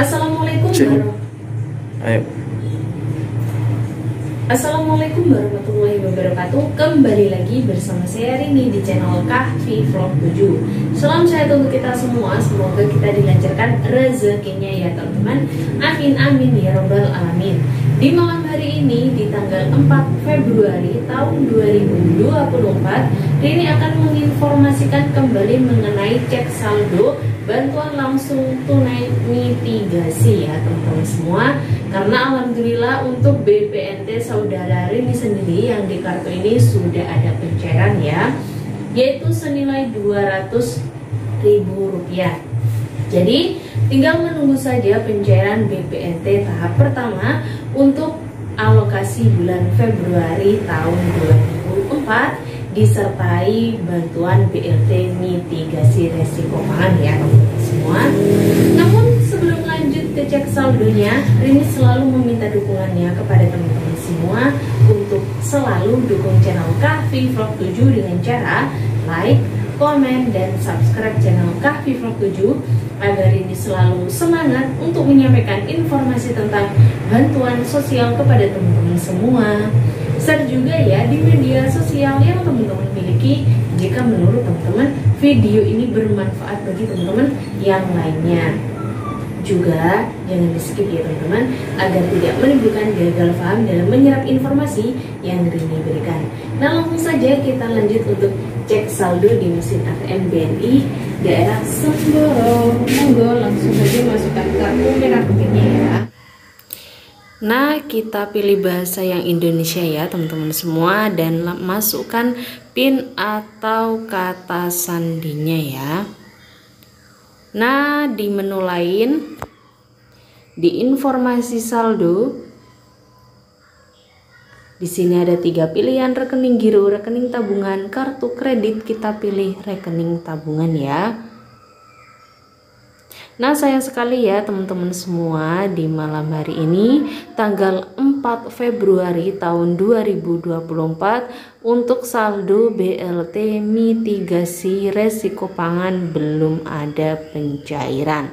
Assalamualaikum Ayo. Warahmatullahi wabarakatuh. Kembali lagi bersama saya Rini di channel Kahfi Vlog 7 Salam sehat untuk kita semua. Semoga kita dilancarkan rezekinya ya teman-teman. Amin amin ya robbal alamin. Di malam hari ini di tanggal 4 Februari tahun 2024 Rini akan menginformasikan kembali mengenai cek saldo bantuan langsung tunai mitigasi ya teman-teman semua karena alhamdulillah untuk BPNT saudara Rini sendiri yang di kartu ini sudah ada pencairan ya yaitu senilai 200 ribu rupiah jadi tinggal menunggu saja pencairan BPNT tahap pertama untuk alokasi bulan Februari tahun 2004 disertai bantuan BLT mitigasi resiko pangan ya teman-teman semua. Namun cek saldonya, Rini selalu meminta dukungannya kepada teman-teman semua untuk selalu dukung channel Kahfi Vlog 7 dengan cara like, komen, dan subscribe channel Kahfi Vlog 7 agar ini selalu semangat untuk menyampaikan informasi tentang bantuan sosial kepada teman-teman semua. Share juga ya di media sosial yang teman-teman miliki jika menurut teman-teman video ini bermanfaat bagi teman-teman yang lainnya juga jangan di skip ya teman-teman agar tidak menimbulkan gagal paham dalam menyerap informasi yang Rini berikan. Nah langsung saja kita lanjut untuk cek saldo di mesin ATM BNI daerah Semboro. Monggo langsung saja masukkan kartu merah putihnya ya. Nah, kita pilih bahasa yang Indonesia ya, teman-teman semua dan masukkan PIN atau kata sandinya ya. Nah, di menu lain di informasi saldo di sini ada tiga pilihan rekening giro, rekening tabungan, kartu kredit. Kita pilih rekening tabungan ya. Nah sayang sekali ya teman-teman semua di malam hari ini tanggal 4 Februari tahun 2024 untuk saldo BLT mitigasi resiko pangan belum ada pencairan.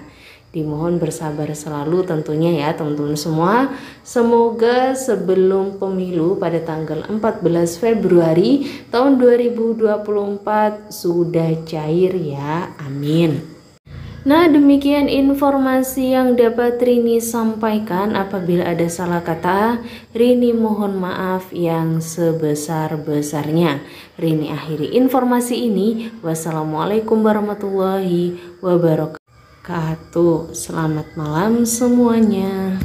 Dimohon bersabar selalu tentunya ya teman-teman semua. Semoga sebelum pemilu pada tanggal 14 Februari tahun 2024 sudah cair ya. Amin. Nah demikian informasi yang dapat Rini sampaikan. Apabila ada salah kata Rini mohon maaf yang sebesar-besarnya. Rini akhiri informasi ini. Wassalamualaikum warahmatullahi wabarakatuh. Selamat malam semuanya